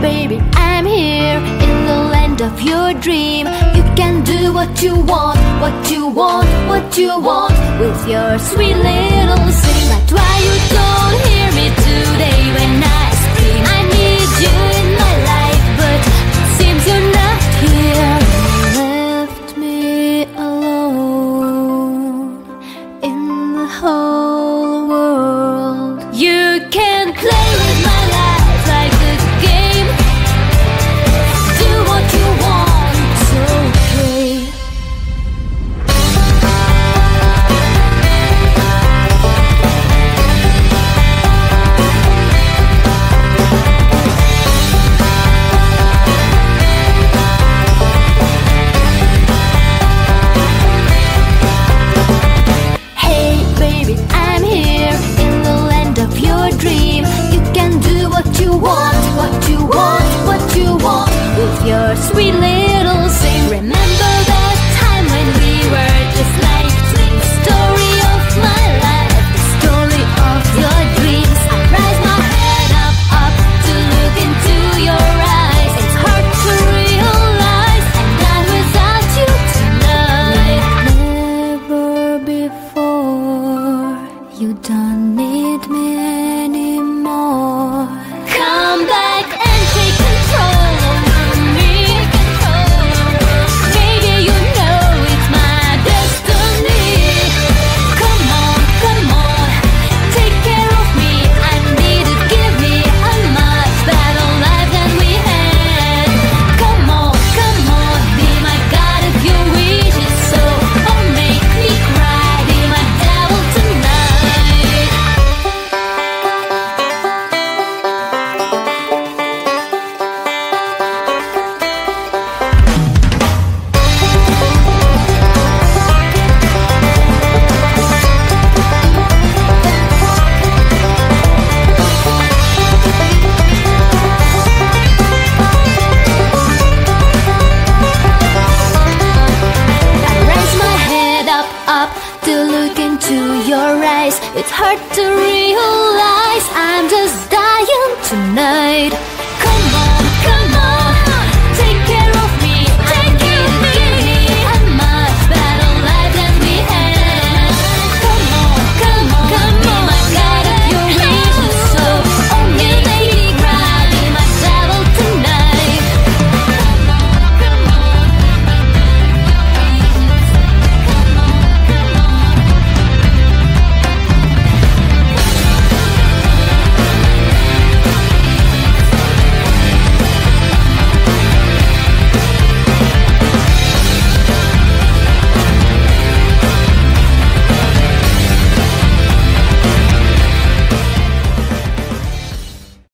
baby, I'm here in the land of your dream. You can do what you want, what you want, what you want with your sweet little sing. But why you don't? been hard to realize I'm just dying tonight.